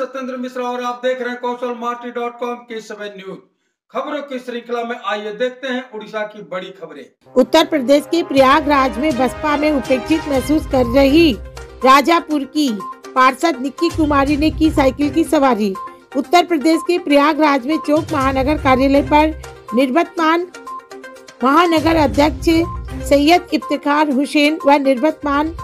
सत्येंद्र मिश्रा और आप देख रहे हैं कौशल मार्टी डॉट कॉम की समय न्यूज़। खबरों की श्रृंखला में आइए देखते हैं उड़ीसा की बड़ी खबरें। उत्तर प्रदेश के प्रयागराज में बसपा में उपेक्षित महसूस कर रही राजापुर की पार्षद निक्की कुमारी ने की साइकिल की सवारी। उत्तर प्रदेश के प्रयागराज में चौक महानगर कार्यालय पर निर्वतमान महानगर अध्यक्ष सैयद इफ्तार हुसैन व निर्वतमान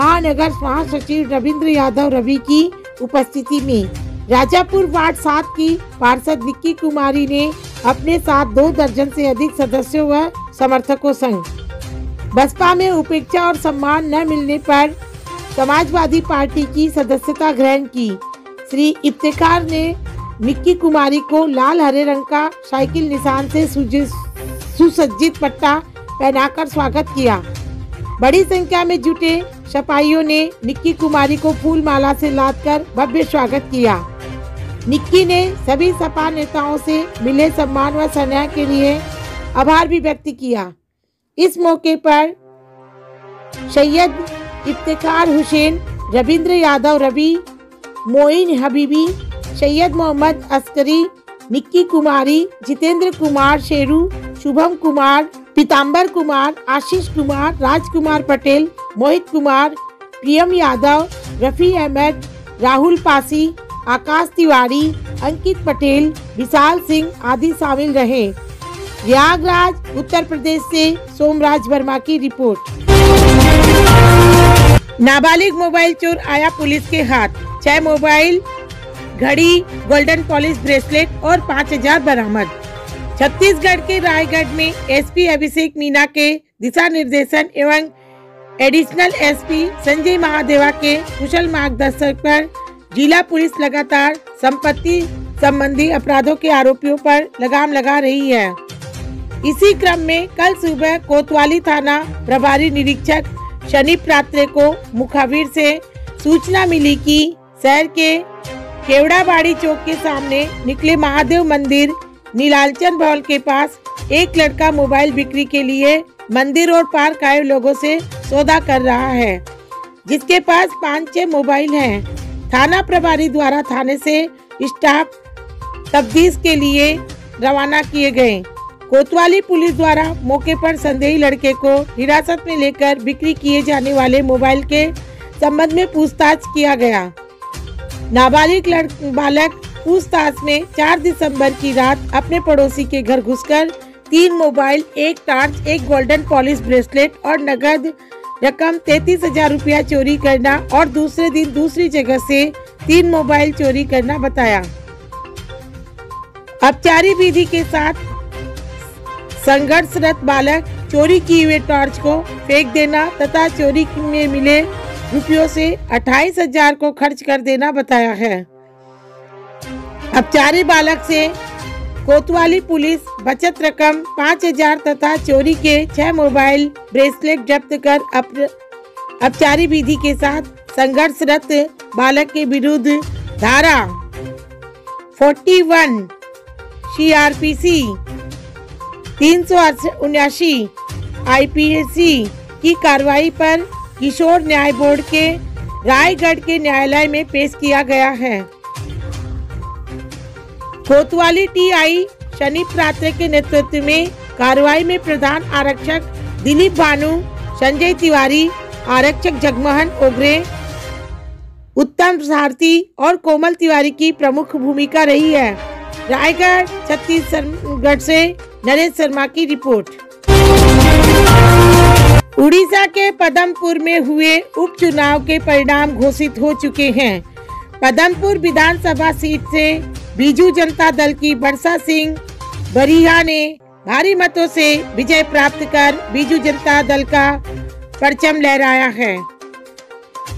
महानगर महासचिव रविंद्र यादव रवि की उपस्थिति में। राजापुर वार्ड सात की पार्षद निक्की कुमारी ने अपने साथ दो दर्जन से अधिक सदस्यों व समर्थकों संग। बसपा में उपेक्षा और सम्मान न मिलने पर समाजवादी पार्टी की सदस्यता ग्रहण की। श्री इफ्तिकार ने निक्की कुमारी को लाल हरे रंग का साइकिल निशान से सुसज्जित पट्टा पहनाकर स्वागत किया। बड़ी संख्या में जुटे सपाइयों ने निक्की कुमारी को फूल माला से लाद कर भव्य स्वागत किया। निक्की ने सभी सपा नेताओं से मिले सम्मान व स्नेह के लिए आभार भी व्यक्त किया। इस मौके पर सैयद इफ्तार हुसैन, रविंद्र यादव रवि, मोइन हबीबी, सैयद मोहम्मद अस्करी, निक्की कुमारी, जितेंद्र कुमार शेरू, शुभम कुमार पीताम्बर कुमार, आशीष कुमार, राजकुमार पटेल मोहित कुमार, प्रियम यादव, रफी अहमद, राहुल पासी, आकाश तिवारी, अंकित पटेल, विशाल सिंह आदि शामिल रहे। प्रयागराज, उत्तर प्रदेश से सोमराज वर्मा की रिपोर्ट। नाबालिग मोबाइल चोर आया पुलिस के हाथ। छह मोबाइल, घड़ी, गोल्डन पॉलिश ब्रेसलेट और पाँच हज़ार बरामद। छत्तीसगढ़ के रायगढ़ में एसपी अभिषेक मीना के दिशा निर्देशन एवं एडिशनल एसपी संजय महादेवा के कुशल मार्गदर्शन पर जिला पुलिस लगातार संपत्ति संबंधी अपराधों के आरोपियों पर लगाम लगा रही है। इसी क्रम में कल सुबह कोतवाली थाना प्रभारी निरीक्षक शनि प्रात्रे को मुखावीर से सूचना मिली कि शहर के केवड़ाबाड़ी चौक के सामने निकले महादेव मंदिर, नीलालचंद भवन के पास एक लड़का मोबाइल बिक्री के लिए मंदिर और पार्क आए लोगों से सौदा कर रहा है। जिसके पास पाँच छह मोबाइल हैं। थाना प्रभारी द्वारा थाने से स्टाफ तब्दीश के लिए रवाना किए गए। कोतवाली पुलिस द्वारा मौके पर संदेही लड़के को हिरासत में लेकर बिक्री किए जाने वाले मोबाइल के संबंध में पूछताछ किया गया। नाबालिग बालक पूछताछ में 4 दिसंबर की रात अपने पड़ोसी के घर घुसकर तीन मोबाइल, एक टार्च एक गोल्डन पॉलिश ब्रेसलेट और नगद रकम तैतीस हज़ार रूपया चोरी करना और दूसरे दिन दूसरी जगह से तीन मोबाइल चोरी करना बताया। अपचारी विधि के साथ संघर्षरत बालक चोरी किए हुए टॉर्च को फेंक देना तथा चोरी में मिले रुपयों से अट्ठाईस हज़ार को खर्च कर देना बताया है। अपचारी बालक से कोतवाली पुलिस बचत रकम पाँच हज़ार तथा चोरी के छह मोबाइल ब्रेसलेट जब्त कर अपचारी विधि के साथ संघर्षरत बालक के विरुद्ध धारा 41 सीआरपीसी तीन सौ उन्यासी आईपीएसी की कार्रवाई पर किशोर न्याय बोर्ड के रायगढ़ के न्यायालय में पेश किया गया है। कोतवाली टीआई शनि प्रात्र के नेतृत्व में कार्रवाई में प्रधान आरक्षक दिलीप भानु, संजय तिवारी, आरक्षक जगमोहन ओगरे, उत्तम भारती और कोमल तिवारी की प्रमुख भूमिका रही है। रायगढ़, छत्तीसगढ़ से नरेश शर्मा की रिपोर्ट। उड़ीसा के पदमपुर में हुए उपचुनाव के परिणाम घोषित हो चुके हैं। पदमपुर विधानसभा सीट से बीजू जनता दल की बरसा सिंह बरिहा ने भारी मतों से विजय प्राप्त कर बीजू जनता दल का परचम लहराया है।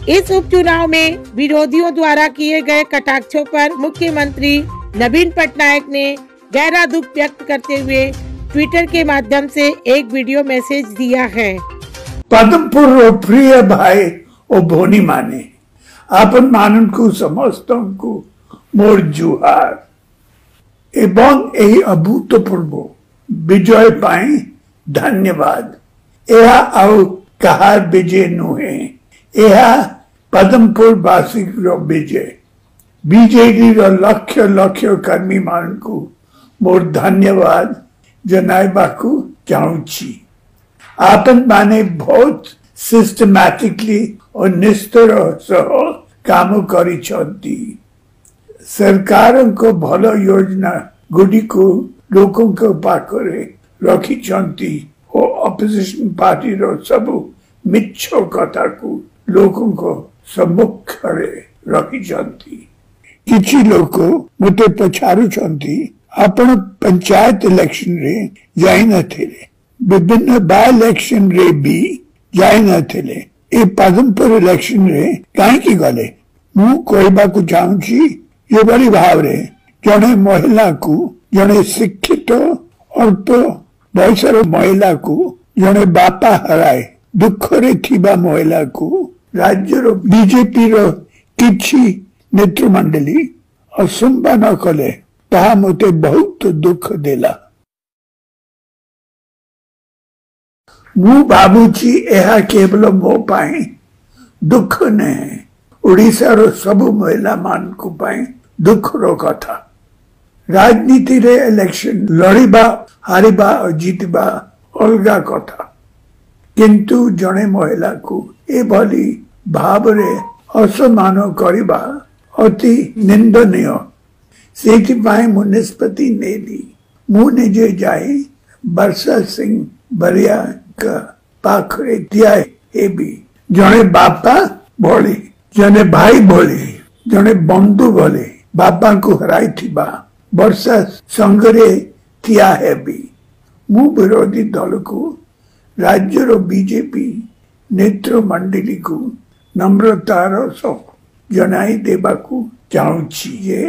इस उपचुनाव में विरोधियों द्वारा किए गए कटाक्षों पर मुख्यमंत्री नवीन पटनायक ने गहरा दुख व्यक्त करते हुए ट्विटर के माध्यम से एक वीडियो मैसेज दिया है। पदमपुर प्रिय भाई और भोनी माने। अपन मानन को, समस्त को মোর জুহার এবং এই অভূতপূর্ব ବିଜୟ ପାଇଁ ଧନ୍ୟବାଦ ଏହା ଆଉ କାହାର ବିଜୟ ନୁହେଁ ଏହା ପଦମପୁର ବାସୀର ବିଜୟ ବିଜେଡିର ଲକ୍ଷ ଲକ୍ଷ କର୍ମୀମାନଙ୍କୁ ମୋର ଧନ୍ୟବାଦ ଜଣାଇବାକୁ ଚାହୁଁଛି ଆପଣମାନେ ବହୁତ ସିଷ୍ଟମାଟିକଲି ଓ ନିଷ୍ଠର ସହ କାମ କରିଛନ୍ତି ସରକାରଙ୍କ ଭଲ ଯୋଜନା ଗୁଡ଼ିକୁ ଲୋକଙ୍କ ପାଖରେ ରଖିଛନ୍ତି ଓ ଅପୋଜିସନ ପାର୍ଟିର ସବୁ ମିଛ କଥାକୁ ଲୋକଙ୍କ ସମ୍ମୁଖରେ ରଖିଛନ୍ତି କିଛି ଲୋକ ମୋତେ ପଚାରୁଛନ୍ତି ଆପଣ ପଞ୍ଚାୟତ ଇଲେକ୍ସନରେ ଯାଇନଥିଲେ ବିଭିନ୍ନ ବାଇ ଇଲେକ୍ସନରେ ବି ଯାଇନଥିଲେ ଏ ପଦମପୁର ଇଲେକ୍ସନରେ କାହିଁକି ଗଲେ ମୁଁ କହିବାକୁ ଚାହୁଁଛି ଏଭଳି ଭାବରେ ଜଣେ ମହିଳାକୁ ଜଣେ ଶିକ୍ଷିତ ଅଳ୍ପ ବୟସର ମହିଳାକୁ ଜଣେ ବାପା ହରାଏ ଦୁଃଖରେ ଥିବା ମହିଳାକୁ ରାଜ୍ୟର ବିଜେପିର କିଛି ନେତୃମଣ୍ଡଳୀ ଅସମ୍ମାନ କଲେ ତାହା ମୋତେ ବହୁତ ଦୁଃଖ ଦେଲା ମୁଁ ଭାବୁଛି ଏହା କେବଳ ମୋ ପାଇଁ ଦୁଃଖ ନୁହେଁ ଓଡ଼ିଶାର ସବୁ ମହିଳାମାନଙ୍କ ପାଇଁ ଦୁଃଖର କଥା ରାଜନୀତିରେ ଇଲେକ୍ସନ ଲଢ଼ିବା ହାରିବା ଓ ଜିତିବା ଅଲଗା କଥା କିନ୍ତୁ ଜଣେ ମହିଳାକୁ ଏଭଳି ଭାବରେ ଅସମ୍ମାନ କରିବା ଅତି ନିନ୍ଦନୀୟ ସେଇଥିପାଇଁ ମୁଁ ନିଷ୍ପତ୍ତି ନେଲି ମୁଁ ନିଜେ ଯାଇ ବର୍ଷା ସିଂ ବରିଆଙ୍କ ପାଖରେ ଠିଆ ହେବି ଜଣେ ବାପା ଭଳି ଜଣେ ଭାଇ ଭଳି ଜଣେ ବନ୍ଧୁ ଭଳି ବାପାଙ୍କୁ ହରାଇଥିବା ବର୍ଷା ସଙ୍ଗରେ ଠିଆ ହେବି ମୁଁ ବିରୋଧୀ ଦଳକୁ ରାଜ୍ୟର ବିଜେପି ନେତୃମଣ୍ଡଳୀକୁ ନମ୍ରତାର ସହ ଜଣାଇ ଦେବାକୁ ଚାହୁଁଛି ଯେ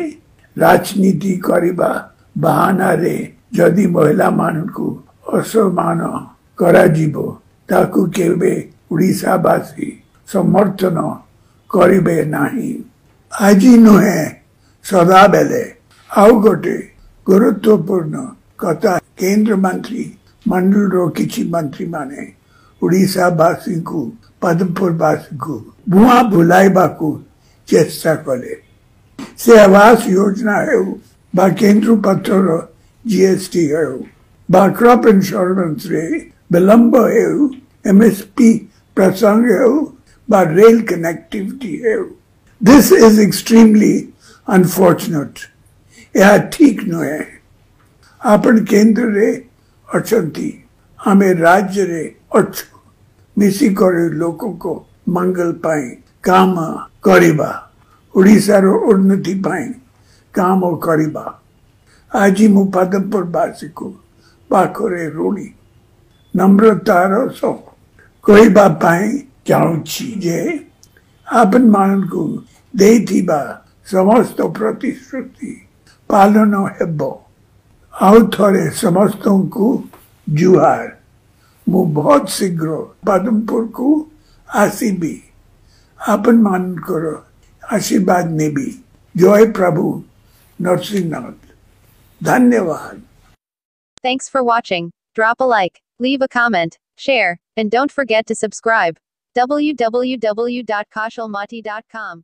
ରାଜନୀତି କରିବା ବାହାନାରେ ଯଦି ମହିଳାମାନଙ୍କୁ ଅସମ୍ମାନ କରାଯିବ ତାକୁ କେବେ ଓଡ଼ିଶାବାସୀ ସମର୍ଥନ କରିବେ ନାହିଁ ଆଜି ନୁହେଁ ସଦାବେଳେ ଆଉ ଗୋଟେ ଗୁରୁତ୍ୱପୂର୍ଣ୍ଣ କଥା କେନ୍ଦ୍ରମନ୍ତ୍ରୀ ମଣ୍ଡଳର କିଛି ମନ୍ତ୍ରୀମାନେ ଓଡ଼ିଶାବାସୀଙ୍କୁ ପଦମପୁରବାସୀଙ୍କୁ ଭୁଆଁ ବୁଲାଇବାକୁ ଚେଷ୍ଟା କଲେ ସେ ଆବାସ ଯୋଜନା ହେଉ ବା କେନ୍ଦ୍ର ପତ୍ରର ଜିଏସଟି ହେଉ ବା କ୍ରପ୍ ଇନ୍ସୁରାନ୍ସରେ ବିଳମ୍ବ ହେଉ ଏମ୍ଏସ୍ପି ପ୍ରସଙ୍ଗ ହେଉ ବା ରେଲ କନେକ୍ଟିଭିଟି ହେଉ ଦିସ୍ ଇଜ୍ ଏକ୍ସଟ୍ରିମଲି ଅନଫର୍ଚୁନେଟ୍ ଏହା ଠିକ ନୁହେଁ ଆପଣ କେନ୍ଦ୍ରରେ ଅଛନ୍ତି ଆମେ ରାଜ୍ୟରେ ଅଛୁ ମିଶିକରି ଲୋକଙ୍କ ମଙ୍ଗଲ ପାଇଁ କାମ କରିବା ଓଡ଼ିଶାର ଉନ୍ନତି ପାଇଁ କାମ କରିବା ଆଜି ମୁଁ ପଦମପୁରବାସୀକୁ ପାଖରେ ଋଣୀ ନମ୍ରତାର ସହ କହିବା ପାଇଁ ಚಾವುಚಿಗೆ ಅಪನ್ಮಾನಕ್ಕೂ ದೇಯಿತಿವ ಸಮಸ್ತ ಪ್ರತಿಶ್ರುತಿ ಪಾಲನ ହେବ ଆଉ ଥରେ ସମସ୍ତଙ୍କୁ ଜୁହାର ମୁଁ ବହୁତ ଶୀଘ୍ର ପଦମପୁରକୁ ଆସିବି ଆପଣମାନଙ୍କର ଆଶୀର୍ବାଦ ନେବି ଜୟ ପ୍ରଭୁ ନରସିଂହନାଥ ଧନ୍ୟବାଦ Thanks for watching. Drop a like, leave a comment, share, and don't forget to subscribe. www.kashalmati.com.